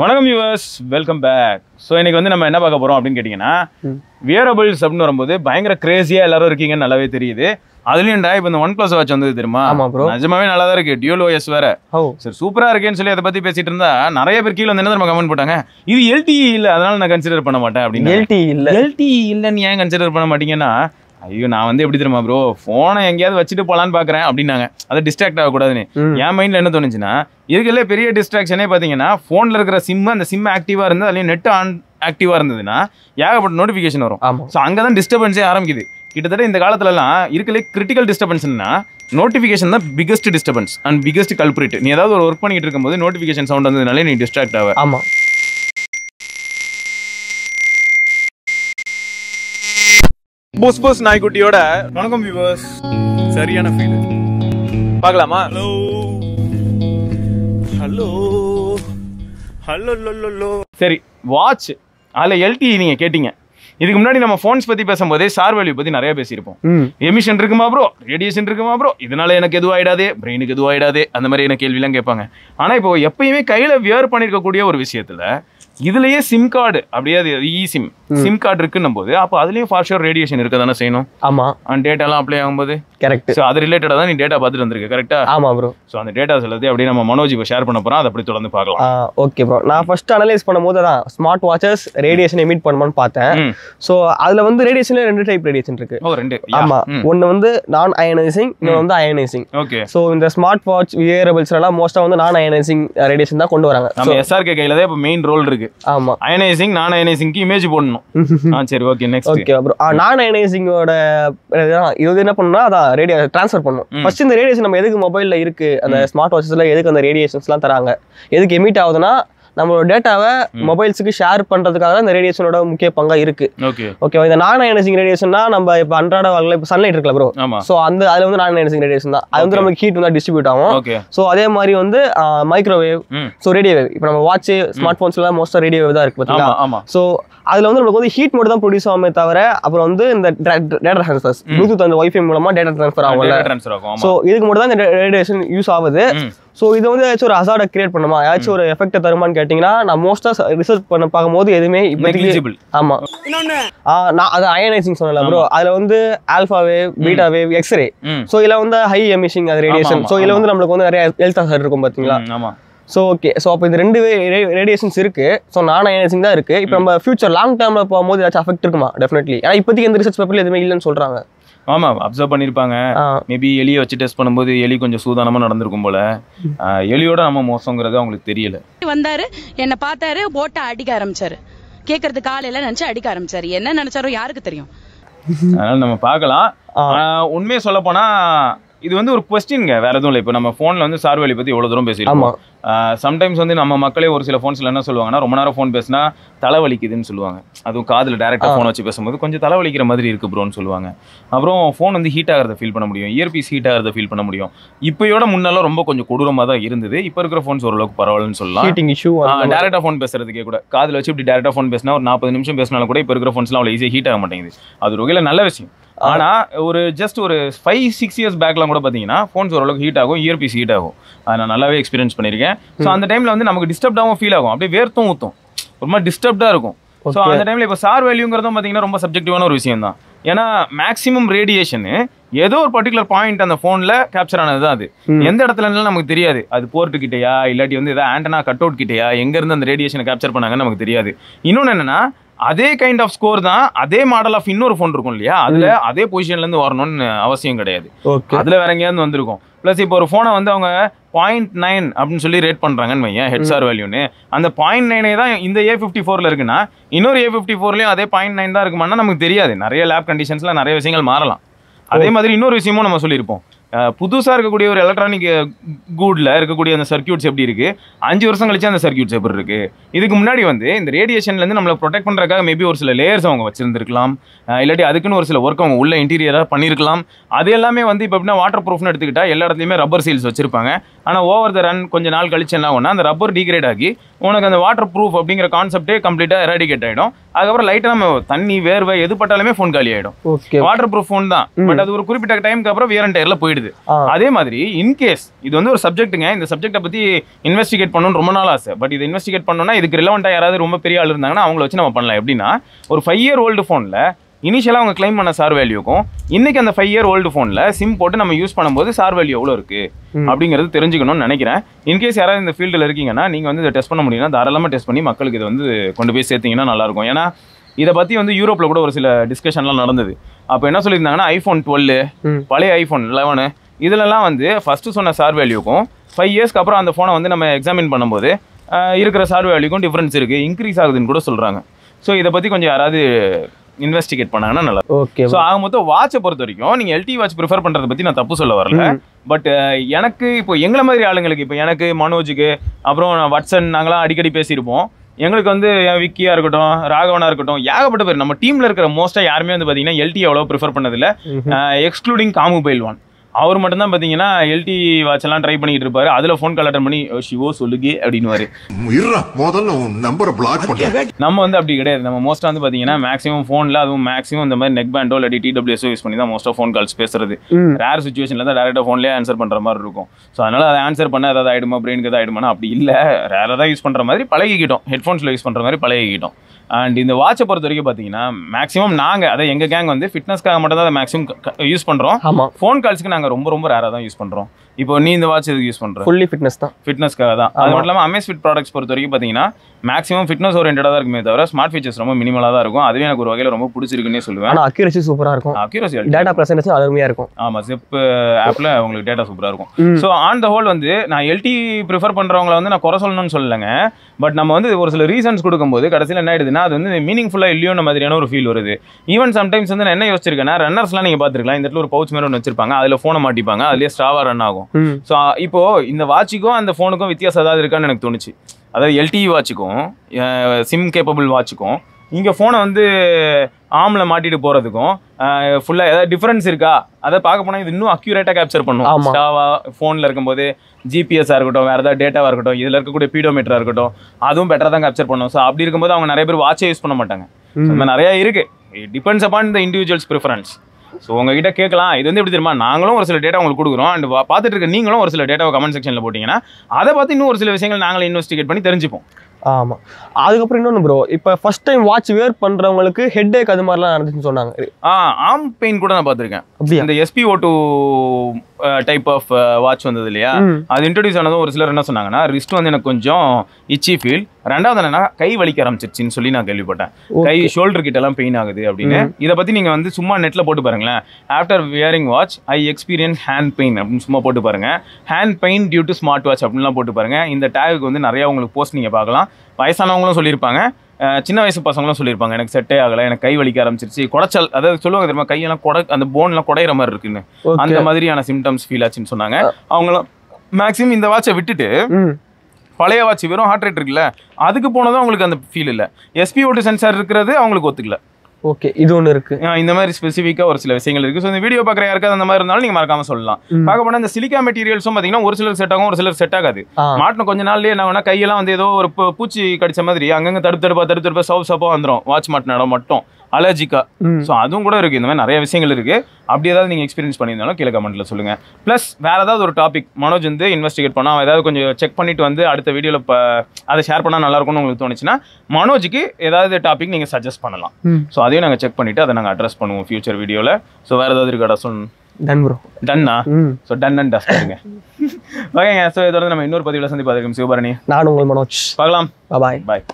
வணக்கம் viewers welcome back so இன்னைக்கு வந்து நம்ம என்ன பார்க்க போறோம் அப்படின்னு கேட்டிங்கன்னா வியரபிள்ஸ் அப்படின்னு வரும்போது பயங்கர கிரேசியா எல்லாரும் இருக்கீங்கன்னு நல்லாவே தெரியுது. அதுலயும்டா இப்போ இந்த ஒன் பிளஸ் வாட்ச் வந்தது தெரியுமா. நிஜமாவே நல்லா தான் இருக்கு டியூல் ஓஎஸ் வேற. சரி சூப்பரா இருக்கேன்னு சொல்லி அதை பத்தி பேசிட்டு இருந்தா நிறைய பேர் கீழே வந்து என்ன நம்ம கமெண்ட் போட்டாங்க? இது எல்டிஇ இல்ல அதனால நான் கன்சிடர் பண்ண மாட்டேன் அப்படின்னு. எல்டி இல்ல. எல்டிஇ இல்லைன்னு ஏன் கன்சிடர் பண்ண மாட்டீங்கன்னா ஐயோ நான் வந்து எப்படி தெரியுமா ப்ரோ ஃபோனை எங்கேயாவது வச்சுட்டு போலான்னு பார்க்குறேன் அப்படின்னாங்க. அதை டிஸ்ட்ராக்ட் ஆகக்கூடாதுன்னு. என் மைண்டில் என்ன தோணுச்சுன்னா இதுக்குள்ள பெரிய டிஸ்ட்ராக்ஷனே பார்த்தீங்கன்னா ஃபோனில் இருக்கிற சிம் அந்த சிம் ஆக்டிவாக இருந்து அதுலேயும் நெட் ஆன் ஆக்டிவாக இருந்ததுன்னா ஏகப்பட்ட நோட்டிஃபிகேஷன் வரும். ஸோ அங்கே தான் டிஸ்டர்பன்ஸே ஆரம்பிக்குது. கிட்டத்தட்ட இந்த காலத்துலலாம் இருக்கலே கிரிட்டிக்கல் டிஸ்டர்பன்ஸ்னா நோட்டிஃபிகேஷன் தான் biggest disturbance and biggest culprit நீ ஏதாவது ஒரு ஒர்க் பண்ணிட்டு இருக்கும்போது நோட்டிஃபிகேஷன் சவுண்ட் வந்ததுனாலே நீ டிஸ்ட்ராக்ட் ஆக ஆமா. போஸ் போஸ் நாய்க்குட்டியோட வணக்கம் வியூவர்ஸ் சரியான ஃபீல் பார்க்கலாமா? ஹலோ ஹலோ ஹலோ லோ சரி வாட்ச் அதில் எல்டி நீங்கள் கேட்டீங்க. இதுக்கு முன்னாடி நம்ம ஃபோன்ஸ் பற்றி பேசும்போதே சார் வேல்யூ பற்றி நிறைய பேசியிருப்போம். எமிஷன் இருக்குமா ப்ரோ ரேடியேஷன் இருக்குமா ப்ரோ இதனால எனக்கு எதுவும் ஆயிடாதே? பிரெயினுக்கு எதுவும் ஆயிடாதே? அந்த மாதிரியான கேள்விலாம் கேட்பாங்க. ஆனால் இப்போ எப்பயுமே கையில் வியர் பண்ணியிருக்கக்கூடிய ஒரு விஷயத்தில் இதுலயே சிம் கார்டு அப்படியே அது இ சிம் சிம் கார்டு இருக்குன்னும் போது அப்போ அதுலயும் ஃபார் ஷோர் ரேடியேஷன் இருக்க தானே செய்யணும்? ஆமா. அந்த டேட்டாலாம் அப்ளை ஆகும்போது? கரெக்ட் ஸோ அது ரிலேட்டடாக தான் நீ டேட்டா பார்த்துட்டு வந்திருக்கு கரெக்டா ஆமா ப்ரோ ஸோ அந்த டேட்டாஸ் எல்லாத்தையும் அப்படியே நம்ம மனோஜ் இப்போ ஷேர் பண்ண போகிறோம் அதை அப்படி தொடர்ந்து பார்க்கலாம். ஓகே ப்ரோ நான் ஃபர்ஸ்ட் அனலைஸ் பண்ணும்போது தான் ஸ்மார்ட் வாட்சஸ் ரேடியேஷன் எமிட் பண்ணுமான்னு பார்த்தேன். ஸோ அதுல வந்து ரேடியேஷன்ல ரெண்டு டைப் ரேடியேஷன் இருக்கு. ஓ ரெண்டு. ஆமா. ஒன்னு வந்து நான் அயனைசிங் இன்னொன்று வந்து அயனைசிங் ஓகே ஸோ இந்த ஸ்மார்ட் வாட்ச் வியரபிள்ஸ் எல்லாம் மோஸ்டா வந்து நான் அயனைசிங் ரேடியேஷன் தான் கொண்டு வராங்க. நம்ம எஸ்ஆர்கே கையில் தான் இப்போ மெயின் ரோல் இருக்கு. ஆமா. அயனைசிங் நான் அயனைசிங்க்கு இமேஜ் போடணும். ஆ சரி ஓகே நெக்ஸ்ட் ஓகே ப்ரோ நான் அயனைசிங்கோட இது என்ன பண்ணணும்னா அதான் ரேடியோ ட்ரான்ஸ்ஃபர் பண்ணும். ஃபர்ஸ்ட் இந்த ரேடியேஷன் நம்ம எதுக்கு மொபைல்ல இருக்கு? அந்த ஸ்மார்ட் வாட்சஸ்ல எதுக்கு அந்த ரேடியேஷன்ஸ்லாம் தராங்க? எதுக்கு எமிட் ஆகுதுன்னா நம்மளோட டேட்டாவை மொபைல்ஸுக்கு ஷேர் பண்றதுக்காக தான் இந்த ரேடியேஷனோட முக்கிய பங்கா இருக்கு. ஓகே ஓகே இந்த நான் அயனைசிங் ரேடியேஷன்னா நம்ம இப்போ அன்றாட வாழ்க்கையில் இப்போ சன்லைட் இருக்குல்ல ப்ரோ ஸோ அந்த அதுல வந்து நான் அயனைசிங் ரேடியேஷன் தான். அது வந்து நமக்கு ஹீட் வந்து டிஸ்ட்ரிபியூட் ஆகும். ஸோ அதே மாதிரி வந்து மைக்ரோவேவ் ஸோ ரேடியோ வேவ் இப்போ நம்ம வாட்ச் ஸ்மார்ட் ஃபோன்ஸ்லாம் மோஸ்ட்டாக ரேடியோ வேவ் தான் இருக்கு பார்த்தீங்களா ஸோ அதில் வந்து நமக்கு வந்து ஹீட் மட்டும் தான் ப்ரொடியூஸ் ஆகுமே தவிர அப்புறம் வந்து இந்த டேட்டா ட்ரான்ஸ்ஃபர்ஸ் ப்ளூடூத் அந்த ஒய்ஃபை மூலமா டேட்டா ட்ரான்ஸ்ஃபர் ஆகும்ல. ஸோ இதுக்கு மட்டும் தான் இந்த ரேடியேஷன் யூஸ் ஆகுது. ஸோ இது வந்து ஏதாச்சும் ஒரு அசார்டை கிரியேட் பண்ணுமா? ஏதாச்சும் ஒரு எஃபெக்ட் தருமான்னு கேட்டிங்கன்னா நான் மோஸ்ட்டாக ரிசர்ச் பண்ண பார்க்கும்போது எதுவுமே இப்போதைக்கு நெக்லிஜிபிள் ஆமா. ஆ, நான் அது அயனைசிங் சொன்னல ப்ரோ அதுல வந்து alpha wave beta wave X-ray so இதுல வந்து ஹை எமிஷிங் அது ரேடியேஷன் ஸோ இதுல வந்து நம்மளுக்கு வந்து நிறைய ஹெல்த் அசார்ட் இருக்கும் ஆமா. ஸோ ஓகே ஸோ அப்போ இந்த ரெண்டு ரேடியேஷன்ஸ் இருக்கு. ஸோ நான் அயனைசிங் தான் இருக்கு. இப்போ நம்ம ஃபியூச்சர் லாங் டேர்ம்ல போகும்போது ஏதாச்சும் அஃபெக்ட் இருக்குமா? டெஃபினெட்லி ஏன்னா இப்போதைக்கு எந்த ரிசர்ச் பேப்பர்ல எதுவுமே இல்லைன்னு சொல்றாங்க. ஆமா அப்சர்வ் பண்ணிருப்பாங்க. மேபி எலியை வச்சு டெஸ்ட் பண்ணும்போது எலி கொஞ்சம் சூதானமா நடந்திருக்கும் போல. ஆஹ் எலியோட நம்ம மோசங்கிறது அவங்களுக்கு தெரியல. வந்தாரு என்ன பார்த்தாரு போட்ட அடிக்க ஆரம்பிச்சாரு. கேக்குறது காலையில நினைச்சு அடிக்க ஆரம்பிச்சாரு. என்ன நினைச்சாரோ யாருக்கு தெரியும்? அதனால நம்ம பார்க்கலாம். உண்மையை சொல்ல போனா இது வந்து ஒரு கொஸ்டின்ங்க வேற எதுவும் இல்லை. இப்போ நம்ம ஃபோனில் வந்து சார்வேலி பற்றி எவ்வளோ தூரம் ஆமா. பேசியிருக்கோம் சம்டைம்ஸ் வந்து நம்ம மக்களே ஒரு சில ஃபோன்ஸில் என்ன சொல்லுவாங்கன்னா ரொம்ப நேரம் ஃபோன் பேசினா தலைவலிக்குதுன்னு சொல்லுவாங்க. அதுவும் காதில் டேரெக்டாக ஃபோன் வச்சு பேசும்போது கொஞ்சம் தலைவலிக்கிற மாதிரி இருக்கு ப்ரோன்னு சொல்லுவாங்க. அப்புறம் ஃபோன் வந்து ஹீட் ஆகிறத ஃபீல் பண்ண முடியும். இயர்பீஸ் ஹீட் ஆகிறத ஃபீல் பண்ண முடியும். இப்போயோட முன்னெல்லாம் ரொம்ப கொஞ்சம் கொடூரமாக தான் இருந்தது. இப்போ இருக்கிற ஃபோன்ஸ் ஓரளவுக்கு பரவாயில்லன்னு சொல்லலாம். ஹீட்டிங் இஷ்யூ டேரக்டா ஃபோன் பேசுறதுக்கே கூட. காதுல வச்சு இப்படி டேரக்டா ஃபோன் பேசினா ஒரு நாற்பது நிமிஷம் பேசினாலும் கூட இப்போ இருக்கிற ஃபோன்ஸ்லாம் அவ்வளோ ஈஸியாக ஹீட் ஆக மாட்டேங்குது. அது ஒரு வகையில் நல்ல விஷயம். ஆனா ஒரு ஜஸ்ட் ஒரு ஃபைவ் சிக்ஸ் இயர்ஸ் பேக்லாம் கூட பார்த்தீங்கன்னா ஃபோன்ஸ் ஓரளவுக்கு ஹீட் ஆகும் இயர்பீஸ் ஹீட் ஆகும். அதை நான் நல்லாவே எக்ஸ்பீரியன்ஸ் பண்ணியிருக்கேன் ஸோ அந்த டைம்ல வந்து நமக்கு டிஸ்டர்ப்டாகவும் ஃபீல் ஆகும். அப்படியே வேர்த்தும் ஊற்றும் ஒரு மாதிரி டிஸ்டர்ப்டாக இருக்கும். ஸோ. அந்த டைம்ல இப்போ சார் வேல்யூங்கிறதும் பார்த்தீங்கன்னா ரொம்ப சப்ஜெக்டிவான ஒரு விஷயம் தான். ஏன்னா மேக்ஸிமம் ரேடியேஷனு ஏதோ ஒரு பர்டிகுலர் பாயிண்ட் அந்த ஃபோனில் கேப்சர் ஆனது தான் அது. எந்த இடத்துல இருந்தாலும் நமக்கு தெரியாது. அது போர்ட்டு கிட்டயா இல்லாட்டி வந்து ஏதாவது ஆண்டனா கட் அவுட் கிட்டயா எங்க இருந்து அந்த ரேடியேஷனை கேப்சர் பண்ணாங்கன்னு நமக்கு தெரியாது. இன்னொன்று என்னன்னா அதே கைண்ட் ஆஃப் ஸ்கோர் தான் அதே மாடல் ஆஃப் இன்னொரு ஃபோன் இருக்கும் இல்லையா? அதுல அதே பொசிஷன்ல இருந்து வரணும்னு அவசியம் கிடையாது. அதுல வேற எங்கேயாவது வந்திருக்கும். ப்ளஸ் இப்போ ஒரு ஃபோனை வந்து அவங்க பாயிண்ட் நைன் அப்படின்னு சொல்லி ரேட் பண்றாங்கன்னு வையன் ஹெச்ஆர் வேல்யூன்னு அந்த பாயிண்ட் நைனே தான் இந்த ஏ ஃபிஃப்டி ஃபோர்ல இருக்குன்னா இன்னொரு ஏ ஃபிஃப்டி ஃபோர்லயும் அதே பாயிண்ட் நைன் தான் இருக்குமானா நமக்கு தெரியாது. நிறைய லேப் கண்டிஷன்ஸ்ல நிறைய விஷயங்கள் மாறலாம். அதே மாதிரி இன்னொரு விஷயமும் நம்ம சொல்லியிருப்போம். புதுசாக இருக்கக்கூடிய ஒரு எலக்ட்ரானிக் கூடில் இருக்கக்கூடிய அந்த சர்க்கியூட்ஸ் எப்படி இருக்குது அஞ்சு வருஷம் கழிச்சு அந்த சர்க்கியூட்ஸ் எப்படி இருக்குது இதுக்கு முன்னாடி வந்து இந்த ரேடியேஷன்லேருந்து நம்மளை ப்ரொடெக்ட் பண்ணுறக்காக மேபி ஒரு சில லேயர்ஸ் அவங்க வச்சுருந்துருக்கலாம். இல்லாட்டி அதுக்குன்னு ஒரு சில ஒர்க் அவங்க உள்ள இன்டீரியராக பண்ணியிருக்கலாம் அது எல்லாமே வந்து இப்போ எப்படின்னா வாட்டர் ப்ரூஃப்னு எடுத்துக்கிட்டால் எல்லா இடத்துலையுமே ரப்பர் சீல்ஸ் வச்சிருப்பாங்க. ஆனால் ஓவர் த ரன் கொஞ்சம் நாள் கழிச்சு என்ன ஆகும்னா அந்த ரப்பர் டிகிரேட் ஆகி உனக்கு அந்த வாட்டர் ப்ரூஃப் அப்படிங்கிற கான்செப்டே கம்ப்ளீட்டாக எராடிகேட் ஆகிடும் அதுக்கப்புறம் லைட்டாக நம்ம தண்ணி வேர்வை எது பட்டாலுமே ஃபோன் காலி ஆயிடும். ஓகே வாட்டர் ப்ரூஃப் ஃபோன் தான். பட் அது ஒரு குறிப்பிட்ட டைமுக்கு அப்புறம் வியர் அண்ட் டயர்ல போயிடுது. அதே மாதிரி இன்கேஸ் இது வந்து ஒரு சப்ஜெக்ட்டுங்க இந்த சப்ஜெக்ட்டை பத்தி இன்வெஸ்டிகேட் பண்ணணும்னு ரொம்ப நாள் ஆசை. பட் இது இன்வெஸ்டிகேட் பண்ணணும்னா இதுக்கு ரிலவெண்டா யாராவது ரொம்ப பெரிய ஆள் இருந்தாங்கன்னா அவங்கள வச்சு நம்ம பண்ணலாம். எப்படின்னா ஒரு ஃபைவ் இயர் ஓல்டு ஃபோனில் இனிஷியலாக அவங்க க்ளைம் பண்ண சார் வேல்யூக்கும் இன்னைக்கு அந்த ஃபைவ் இயர் ஓல்டு ஃபோனில் சிம் போட்டு நம்ம யூஸ் பண்ணும்போது சார் வேல்யூ எவ்வளோ இருக்கு? அப்படிங்கிறது தெரிஞ்சுக்கணும்னு நினைக்கிறேன். இன்கேஸ் யாராவது இந்த ஃபீல்டில் இருக்கீங்கன்னா நீங்கள் வந்து இதை டெஸ்ட் பண்ண முடியும்னா தாராளமாக டெஸ்ட் பண்ணி மக்களுக்கு இதை வந்து கொண்டு போய் சேர்த்தீங்கன்னா நல்லாயிருக்கும். ஏன்னா இதை பற்றி வந்து யூரோப்பில் கூட ஒரு சில டிஸ்கஷன்லாம் நடந்தது. அப்போ என்ன சொல்லியிருந்தாங்கன்னா ஐஃபோன் டுவெல்லு ம். பழைய ஐஃபோன் லெவனு இதுலலாம் வந்து ஃபஸ்ட்டு சொன்ன சார் வேல்யூக்கும் ஃபைவ் இயர்ஸ்க்கு அப்புறம் அந்த ஃபோனை வந்து நம்ம எக்ஸாமின் பண்ணும்போது இருக்கிற சார் வேல்யூக்கும் டிஃப்ரென்ஸ் இருக்குது இன்க்ரீஸ் ஆகுதுன்னு கூட சொல்கிறாங்க ஸோ இதை பற்றி கொஞ்சம் யாராவது இன்வெஸ்டிகேட் பண்ணாங்கன்னா நல்லா ஓகே ஸோ ஆக மொத்தம் வாட்சை பொறுத்த வரைக்கும் நீங்கள் எல்டி வாட்ச் ப்ரிஃபர் பண்ணுறதை பற்றி நான் தப்பு சொல்ல வரல. பட் எனக்கு இப்போ எங்களை மாதிரி ஆளுங்களுக்கு இப்போ எனக்கு மனோஜுக்கு அப்புறம் வட்சன் நாங்களாம் அடிக்கடி பேசியிருப்போம். எங்களுக்கு வந்து விக்கியா இருக்கட்டும் ராகவனா இருக்கட்டும் ஏகப்பட்ட பேர் நம்ம டீம்ல இருக்கிற மோஸ்டா யாருமே வந்து பாத்தீங்கன்னா எல்டி அவ்வளோ ப்ரிஃபர் பண்ணதில்ல. எக்ஸ்க்ளூடிங் காமு பைல்வான். அவர் மட்டும் தான் பாத்தீங்கன்னா எல்டி வாட்ச் எல்லாம் ட்ரை பண்ணிட்டு இருப்பாரு. அதுல ஃபோன் கால் அட்டன் பண்ணி "ஓ, சிவோ சொல்லுகே அப்படின்னுவாரு. நம்ம வந்து அப்படி கிடையாது. நம்ம மோஸ்ட்டாக வந்து பார்த்தீங்கன்னா மேக்ஸிமம் ஃபோனில் அதுவும் மேக்ஸிமம் இந்த மாதிரி நெக் பேண்டோ இல்லாட்டி டிடபிள்யூஎஸோ யூஸ் பண்ணி தான் மோஸ்ட் ஆஃப் ஃபோன் கால்ஸ் பேசுறது. ரேர் சுச்சுவேஷனில் தான் டேரெக்டாக ஃபோன்லேயே ஆன்சர் பண்ணுற மாதிரி இருக்கும். ஸோ அதனால் அதை ஆன்சர் பண்ண ஏதாவது ஆயிடுமா? பிரெயினுக்கு ஏதாவது ஆயிடுமானா அப்படி இல்லை. ரேராக தான் யூஸ் பண்ணுற மாதிரி பழகிக்கிட்டோம். ஹெட்ஃபோன்ஸில் யூஸ் பண்ணுற மாதிரி பழகிக்கிட்டோம். அண்ட் இந்த வாட்சை பொறுத்த வரைக்கும் பார்த்தீங்கன்னா மேக்ஸிமம் நாங்கள் அதை எங்கள் கேங் வந்து ஃபிட்னஸ்க்காக மட்டும் தான் அதை மேக்ஸிமம் யூஸ் பண்ணுறோம் ஆமா. ஃபோன் கால்ஸ்க்கு நாங்கள் ரொம்ப ரொம்ப ரேராக தான் யூஸ் பண்ணுறோம் இப்போ நீ இந்த வாட்ச் எதுக்கு யூஸ் பண்ணுற ஃபுல்லி ஃபிட்னஸ் தான். ஃபிட்னஸ்க்காக தான். அது மட்டும் இல்லாமல் அமேஸ் ஃபிட் ப்ராடக்ட்ஸ் பொறுத்த வரைக்கும் பார்த்தீங்கன்னா மேக்ஸிமம் ஃபிட்னஸ் ஓரியன்டாக தான் இருக்குமே தவிர ஸ்மார்ட் ஃபீச்சர்ஸ் ரொம்ப மினிமலாக தான் இருக்கும். அதுவே எனக்கு ஒரு வகையில் ரொம்ப பிடிச்சிருக்குன்னே சொல்லுவேன். ஆனா அக்யூரசி சூப்பரா இருக்கும். அக்யூரசி டேட்டா பிரசன்டேஷன் அருமையா இருக்கும். ஆமாம் ஜிப் ஆப்பில் உங்களுக்கு டேட்டா சூப்பராக இருக்கும். ஸோ ஆன் த ஹோல் வந்து நான் எல்டி ப்ரிஃபர் பண்ணுறவங்கள வந்து நான் குறை சொல்லணும்னு சொல்லலைங்க. பட் நம்ம வந்து ஒரு சில ரீசன்ஸ் கொடுக்கும்போது கடைசியில் என்ன ஆயிடுதுன்னா அது வந்து மீனிங்ஃபுல்லாக இல்லையோன்ற மாதிரியான ஒரு ஃபீல் வருது. ஈவன் சம்டைம்ஸ் வந்து நான் என்ன யோசிச்சிருக்கேன்னா ரன்னர்ஸ்லாம் நீங்கள் பார்த்துருக்கலாம். இந்த இடத்துல ஒரு பவுச் மாதிரி ஒன்று வச்சிருப்பாங்க. அதில் ஃபோனை மாட்டிப்பாங்க. அதுலேயே ஸ்ட்ராவாக ரன் ஆகும். ம். ஸோ இப்போ இந்த வாட்சுக்கும் அந்த ஃபோனுக்கும் வித்தியாசம் ஏதாவது இருக்கான்னு எனக்கு தோணுச்சு. அதாவது எல்டிஇ வாட்சுக்கும் சிம் கேப்பபிள் வாட்சுக்கும் இங்கே ஃபோனை வந்து ஆமில் மாட்டிட்டு போகிறதுக்கும் ஃபுல்லாக ஏதாவது டிஃப்ரென்ஸ் இருக்கா? அதை பார்க்க போனால் இது இன்னும் அக்யூரேட்டாக கேப்சர் பண்ணும். ஆமா. ஸ்டாவா ஃபோனில் இருக்கும்போது ஜிபிஎஸ்ஸாக இருக்கட்டும் வேறு ஏதாவது டேட்டாவாக இருக்கட்டும் இதில் இருக்கக்கூடிய பீடோமீட்டராக இருக்கட்டும் அதுவும் பெட்டராக தான் கேப்சர் பண்ணும். ஸோ அப்படி இருக்கும்போது அவங்க நிறைய பேர் வாட்சே யூஸ் பண்ண மாட்டாங்க. நிறையா இருக்குது depends upon the individual's preference so உங்ககிட்ட கேட்கலாம். இது வந்து எப்படி தெரியுமா? நாங்களும் ஒரு சில டேட்டா உங்களுக்கு கொடுக்குறோம். அண்ட் பார்த்துட்டு இருக்க நீங்களும் ஒரு சில டேட்டாவை கமெண்ட் செக்ஷனில் போட்டிங்கன்னா அதை பார்த்து இன்னும் ஒரு சில விஷயங்கள் நாங்களே இன்வெஸ்டிகேட் பண்ணி தெரிஞ்சுப்போம். ஆமா. அதுக்கப்புறம் இன்னொன்று ப்ரோ இப்போ ஃபர்ஸ்ட் டைம் வாட்ச் வேர் பண்றவங்களுக்கு ஹெட் ஏக் அது மாதிரிலாம் நடந்துச்சுன்னு சொன்னாங்க. ஆ ஆம் பெயின் கூட நான் பார்த்துருக்கேன். இந்த SP O two type of watch வந்தது இல்லையா. அது இன்ட்ரடியூஸ் ஆனதும் ஒரு சிலர் என்ன சொன்னாங்கன்னா ரிஸ்ட் வந்து எனக்கு கொஞ்சம் இச்சி ஃபீல் ரெண்டாவது என்னன்னா கை வலிக்க ஆரம்பிச்சிருச்சுன்னு சொல்லி நான் கேள்விப்பட்டேன். கை ஷோல்டர் கிட்ட எல்லாம் பெயின் ஆகுது அப்படின்னு. இதை பத்தி நீங்க வந்து சும்மா நெட்ல போட்டு பாருங்களேன். After wearing watch I experience hand pain அப்படின்னு சும்மா போட்டு பாருங்க. Hand pain due to smart watch அப்படின்லாம் போட்டு பாருங்க. இந்த டேகுக்கு வந்து நிறைய உங்களுக்கு போஸ்ட் நீங்க பார்க்கலாம். வயசானவங்களும் சொல்லியிருப்பாங்க. சின்ன வயசு பசங்களும் சொல்லியிருப்பாங்க. எனக்கு செட்டே ஆகலை எனக்கு கை வலிக்க ஆரம்பிச்சிருச்சு. குடைச்சல் அதாவது சொல்லுவாங்க தெரியுமா கையெல்லாம் கொடை அந்த போன்லாம் குடையிற மாதிரி இருக்குன்னு. அந்த மாதிரியான சிம்டம்ஸ் ஃபீல் ஆச்சுன்னு சொன்னாங்க. அவங்களும் மேக்ஸிமம் இந்த வாட்சை விட்டுட்டு பழைய வாட்ச் வெறும் ஹார்ட் ரேட் இருக்குல்ல அதுக்கு போனதும் அவங்களுக்கு அந்த ஃபீல் இல்லை. எஸ்பிஓடி சென்சார் இருக்கிறது அவங்களுக்கு ஒத்துக்கல. ஓகே இது ஒன்று இருக்கு. இந்த மாதிரி ஸ்பெசிஃபிக்காக ஒரு சில விஷயங்கள் இருக்குது ஸோ இந்த வீடியோ பார்க்குற யாருக்காவது அந்த மாதிரி இருந்தாலும் நீங்கள் மறக்காம சொல்லலாம். பார்க்க போனால் இந்த சிலிக்கா மெட்டீரியல்ஸும் பார்த்தீங்கன்னா ஒரு சிலர் செட் ஆகும் ஒரு சிலர் செட் ஆகாது. மாட்டின கொஞ்ச நாள்லயே என்ன வேணா கையெல்லாம் வந்து ஏதோ ஒரு பூச்சி கடிச்ச மாதிரி அங்கங்க தடுப்பு தடுப்பா தடுப்பு தடுப்பா சவுப் சப்பா வந்துடும் வாட்ச் மாட்டின இடம் மட்டும் அலர்ஜிக்கா. ஸோ அதுவும் கூட இருக்கு. இந்த மாதிரி நிறைய விஷயங்கள் இருக்கு. அப்படி ஏதாவது நீங்க எக்ஸ்பீரியன்ஸ் பண்ணியிருந்தாலும் கீழே கமெண்ட்ல சொல்லுங்க. ப்ளஸ் வேற ஏதாவது ஒரு டாபிக் மனோஜ் வந்து இன்வெஸ்டிகேட் பண்ணா அவன் ஏதாவது கொஞ்சம் செக் பண்ணிட்டு வந்து அடுத்த வீடியோல அதை ஷேர் பண்ணா நல்லா இருக்கும்னு உங்களுக்கு தோணுச்சுன்னா மனோஜுக்கு ஏதாவது டாபிக் நீங்க சஜஸ்ட் பண்ணலாம். ஸோ அதையும் நாங்கள் செக் பண்ணிட்டு அதை நாங்கள் அட்ரஸ் பண்ணுவோம் ஃபியூச்சர் வீடியோவில் ஸோ வேற ஏதாவது இருக்காடா சொல். டன் ப்ரோ டன்னா ஸோ டன் அண்ட் டஸ்ட் இருங்க ஓகேங்க ஸோ இதோட நம்ம இன்னொரு பதிவில் சந்திப்பா இருக்கும் சிவபரணி. நான் உங்கள் மனோஜ். பார்க்கலாம். பாய் பாய்